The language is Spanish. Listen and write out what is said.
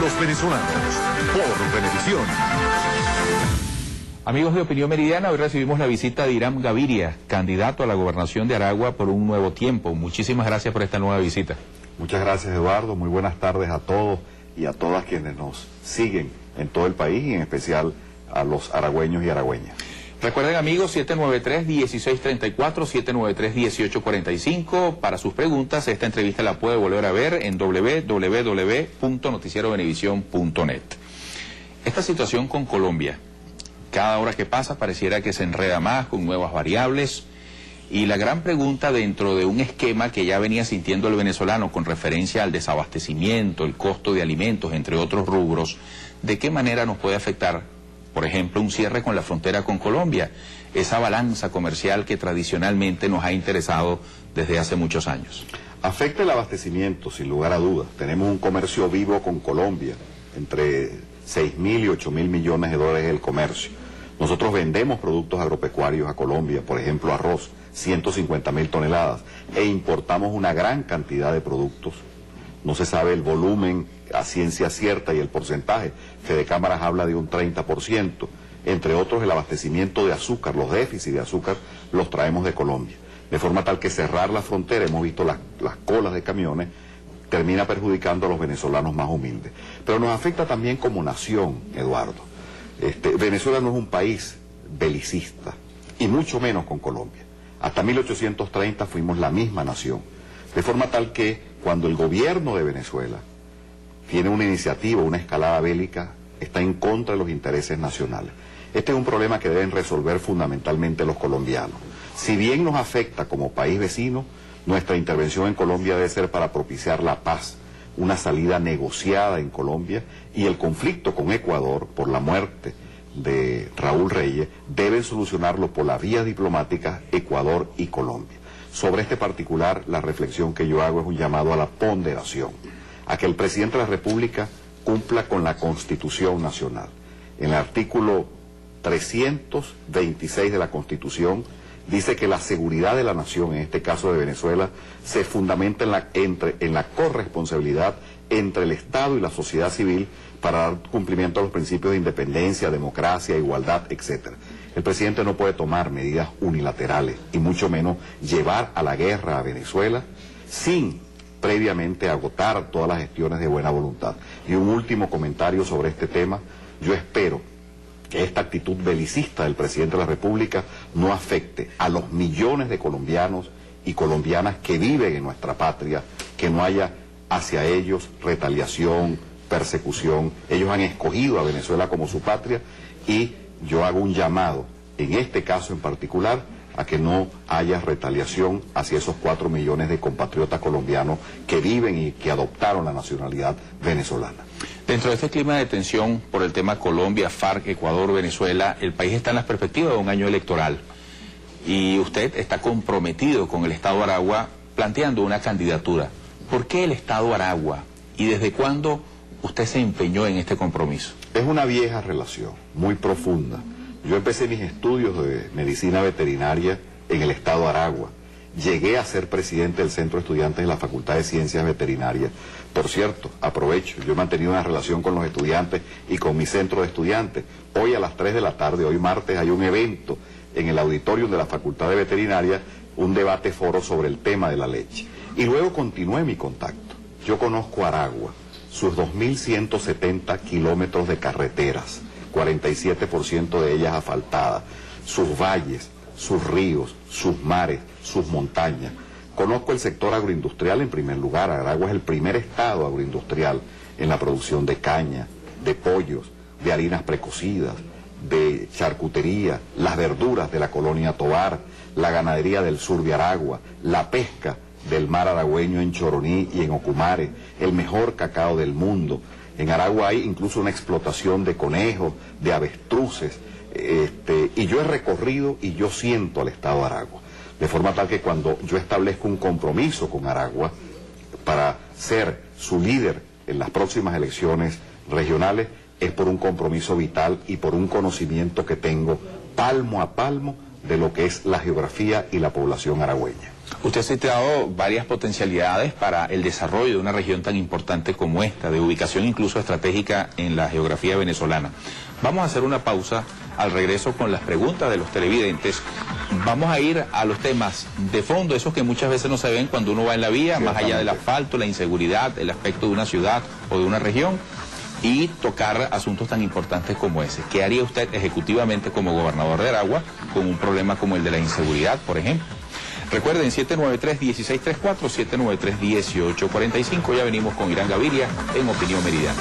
los venezolanos. Por Venevisión. Amigos de Opinión Meridiana, hoy recibimos la visita de Irán Gaviria, candidato a la gobernación de Aragua por un nuevo tiempo. Muchísimas gracias por esta nueva visita. Muchas gracias Eduardo, muy buenas tardes a todos y a todas quienes nos siguen en todo el país y en especial a los aragüeños y aragüeñas. Recuerden amigos, 793-1634, 793-1845. Para sus preguntas, esta entrevista la puede volver a ver en www.noticierovenevisión.net. Esta situación con Colombia cada hora que pasa pareciera que se enreda más con nuevas variables. Y la gran pregunta dentro de un esquema que ya venía sintiendo el venezolano con referencia al desabastecimiento, el costo de alimentos, entre otros rubros, ¿de qué manera nos puede afectar, por ejemplo, un cierre con la frontera con Colombia? Esa balanza comercial que tradicionalmente nos ha interesado desde hace muchos años. Afecta el abastecimiento, sin lugar a dudas. Tenemos un comercio vivo con Colombia, entre 6 mil y 8 mil millones de dólares el comercio. Nosotros vendemos productos agropecuarios a Colombia, por ejemplo arroz, 150 mil toneladas, e importamos una gran cantidad de productos. No se sabe el volumen a ciencia cierta y el porcentaje. Fede Cámaras habla de un 30%. Entre otros, el abastecimiento de azúcar, los déficits de azúcar, los traemos de Colombia. De forma tal que cerrar la frontera, hemos visto las, las colas de camiones, termina perjudicando a los venezolanos más humildes. Pero nos afecta también como nación, Eduardo. Este, Venezuela no es un país belicista, y mucho menos con Colombia. Hasta 1830 fuimos la misma nación. De forma tal que cuando el gobierno de Venezuela tiene una iniciativa, una escalada bélica, está en contra de los intereses nacionales. Este es un problema que deben resolver fundamentalmente los colombianos. Si bien nos afecta como país vecino, nuestra intervención en Colombia debe ser para propiciar la paz, una salida negociada en Colombia y el conflicto con Ecuador por la muerte de Raúl Reyes deben solucionarlo por la vía diplomática Ecuador y Colombia. Sobre este particular, la reflexión que yo hago es un llamado a la ponderación, a que el presidente de la República cumpla con la Constitución Nacional. En el artículo 326 de la Constitución dice que la seguridad de la nación, en este caso de Venezuela, se fundamenta en la, entre, en la corresponsabilidad entre el Estado y la sociedad civil para dar cumplimiento a los principios de independencia, democracia, igualdad, etc. El presidente no puede tomar medidas unilaterales y mucho menos llevar a la guerra a Venezuela sin previamente agotar todas las gestiones de buena voluntad. Y un último comentario sobre este tema. Yo espero que esta actitud belicista del presidente de la República no afecte a los millones de colombianos y colombianas que viven en nuestra patria, que no haya hacia ellos retaliación, persecución. Ellos han escogido a Venezuela como su patria y yo hago un llamado, en este caso en particular, a que no haya retaliación hacia esos cuatro millones de compatriotas colombianos que viven y que adoptaron la nacionalidad venezolana. Dentro de este clima de tensión por el tema Colombia, FARC, Ecuador, Venezuela, el país está en las perspectivas de un año electoral y usted está comprometido con el Estado Aragua planteando una candidatura. ¿Por qué el Estado Aragua y desde cuándo usted se empeñó en este compromiso? Es una vieja relación, muy profunda. Yo empecé mis estudios de medicina veterinaria en el Estado Aragua. Llegué a ser presidente del Centro de Estudiantes de la Facultad de Ciencias Veterinarias. Por cierto, aprovecho, yo he mantenido una relación con los estudiantes y con mi centro de estudiantes. Hoy a las 3 de la tarde, hoy martes, hay un evento en el auditorio de la Facultad de Veterinaria, un debate foro sobre el tema de la leche. Y luego continué mi contacto. Yo conozco Aragua, sus 2.170 kilómetros de carreteras, 47% de ellas asfaltadas, sus valles, sus ríos, sus mares, sus montañas. Conozco el sector agroindustrial en primer lugar. Aragua es el primer estado agroindustrial en la producción de caña, de pollos, de harinas precocidas, de charcutería, las verduras de la colonia Tobar, la ganadería del sur de Aragua, la pesca del mar aragüeño en Choroní y en Ocumare, el mejor cacao del mundo. En Aragua hay incluso una explotación de conejos, de avestruces, este, y yo he recorrido y yo siento al Estado de Aragua. De forma tal que cuando yo establezco un compromiso con Aragua para ser su líder en las próximas elecciones regionales, es por un compromiso vital y por un conocimiento que tengo palmo a palmo de lo que es la geografía y la población aragüeña. Usted ha citado varias potencialidades para el desarrollo de una región tan importante como esta, de ubicación incluso estratégica en la geografía venezolana. Vamos a hacer una pausa al regreso con las preguntas de los televidentes. Vamos a ir a los temas de fondo, esos que muchas veces no se ven cuando uno va en la vía, más allá del asfalto, la inseguridad, el aspecto de una ciudad o de una región y tocar asuntos tan importantes como ese. ¿Qué haría usted ejecutivamente como gobernador de Aragua con un problema como el de la inseguridad, por ejemplo? Recuerden, 793-1634, 793-1845. Ya venimos con Irán Gaviria en Opinión Meridiana.